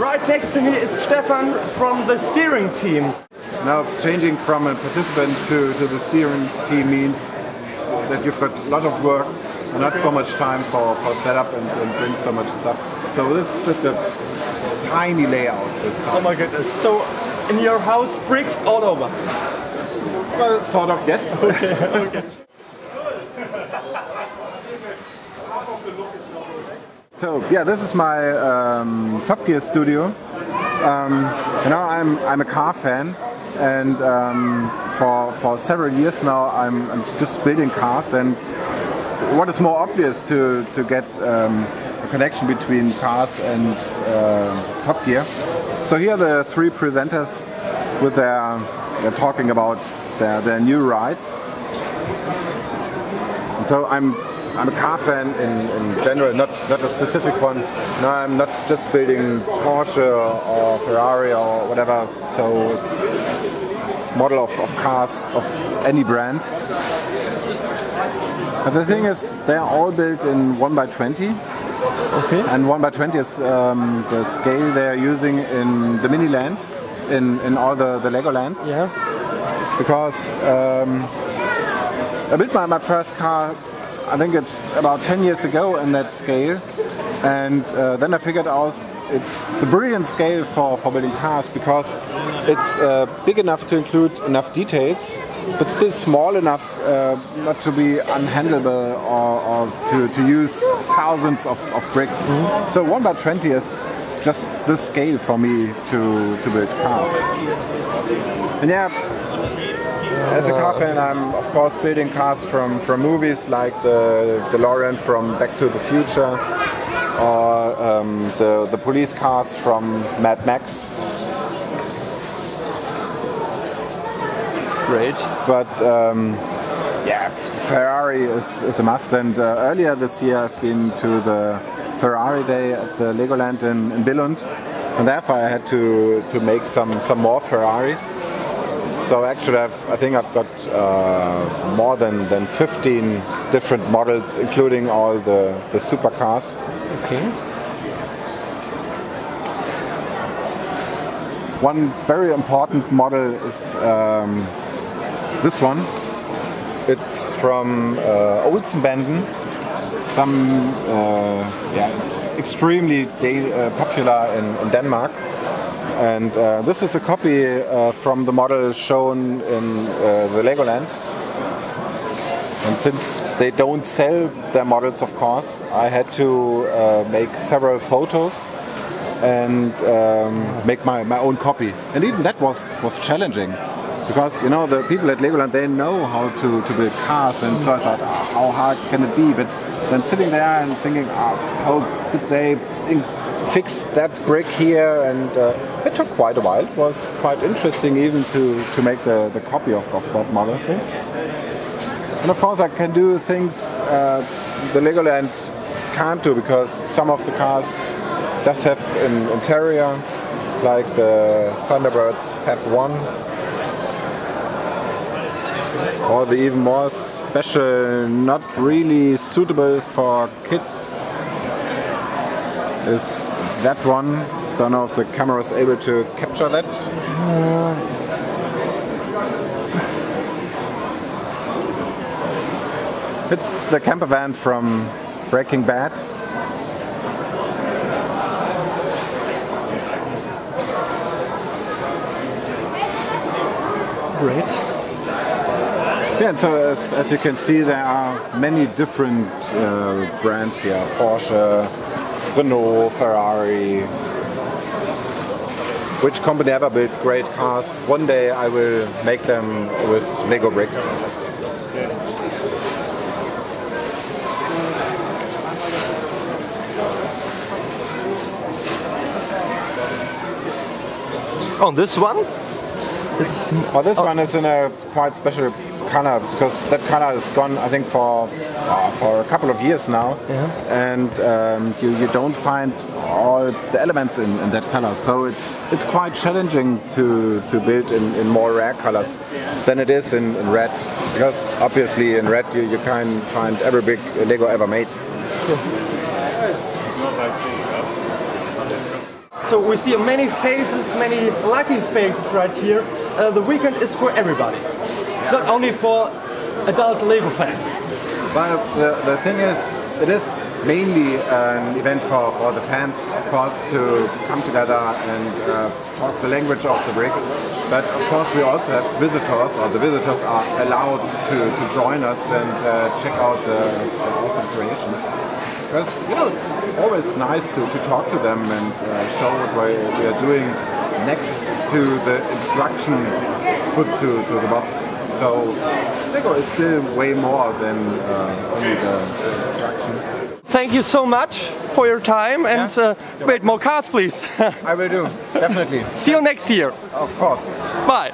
Right next to me is Stephan from the steering team. Now changing from a participant to, to the steering team means that you've got a lot of work and not so much time for, for setup and, and bring so much stuff. So this is just a tiny layout this time. Oh my goodness. So in your house, bricks all over. Well, sort of, yes. Okay, okay. So yeah, this is my um, Top Gear studio. Um, you know, I'm I'm a car fan, and um, for for several years now, I'm, I'm, just building cars. And what is more obvious to to get um, a connection between cars and uh, Top Gear? So here are the three presenters with their they're talking about their their new rides. And so I'm I'm a car fan in, in general, not, not a specific one. No, I'm not just building Porsche or Ferrari or whatever. So it's model of, of cars of any brand. But the thing is, they're all built in 1 by 20 Okay. And 1 by 20 is um, the scale they're using in the Miniland, in, in all the, the Legolands. Yeah. Because um, I built my, my first car I think it's about 10 years ago in that scale. And uh, then I figured out it's the brilliant scale for, for building cars because it's uh, big enough to include enough details, but still small enough uh, not to be unhandleable or, or to, to use thousands of, of bricks. Mm-hmm. So 1 by 20 is just the scale for me to, to build cars. And yeah, as a car fan, I'm of course building cars from, from movies like the DeLorean from Back to the Future or um, the, the police cars from Mad Max. Great. But um, yeah, Ferrari is, is a must. And uh, earlier this year, I've been to the Ferrari Day at the Legoland in, in Billund, and therefore I had to, to make some, some more Ferraris. So actually, I've, i think I've got uh, more than, than 15 different models, including all the, the supercars. Okay. One very important model is um, this one. It's from uh, Olsenbanden. Some, uh, yeah, it's extremely uh, popular in, in Denmark. And uh, this is a copy uh, from the model shown in uh, the Legoland. And since they don't sell their models, of course, I had to uh, make several photos and um, make my, my own copy. And even that was, was challenging because you know the people at Legoland they know how to, to build cars and so I thought oh, how hard can it be but then sitting there and thinking oh, how did they fix that brick here and uh, it took quite a while. It was quite interesting even to, to make the, the copy of, of that model. thing. And of course I can do things uh, the Legoland can't do because some of the cars does have an interior like the Thunderbirds Fab 1 or the even more special, not really suitable for kids is that one. Don't know if the camera is able to capture that. It's the camper van from Breaking Bad. Great. Yeah, and so as, as you can see, there are many different uh, brands here. Porsche, Renault, Ferrari. Which company ever built great cars? One day I will make them with Lego bricks. On this one? This is, oh, this oh. one is in a quite special color because that color is gone. I think for uh, for a couple of years now, and um, you you don't find all the elements in, in that color. So it's it's quite challenging to to build in, in more rare colors than it is in, in red because obviously in red you, you can find every big Lego ever made. So we see many faces, many lucky faces right here. Uh, the weekend is for everybody. It's not only for adult Lego fans. But the, the thing is, it is mainly an event for, for the fans, of course, to come together and uh, talk the language of the brick. But of course, we also have visitors, or the visitors are allowed to, to join us and uh, check out the, the awesome creations. Because you know, it's always nice to, to talk to them and uh, show what we, we are doing next to the instruction put to, to the box. So Lego is still way more than uh, only the, instruction. Thank you so much for your time and uh, wait, more cards please. I will do, definitely. See you next year. Of course. Bye.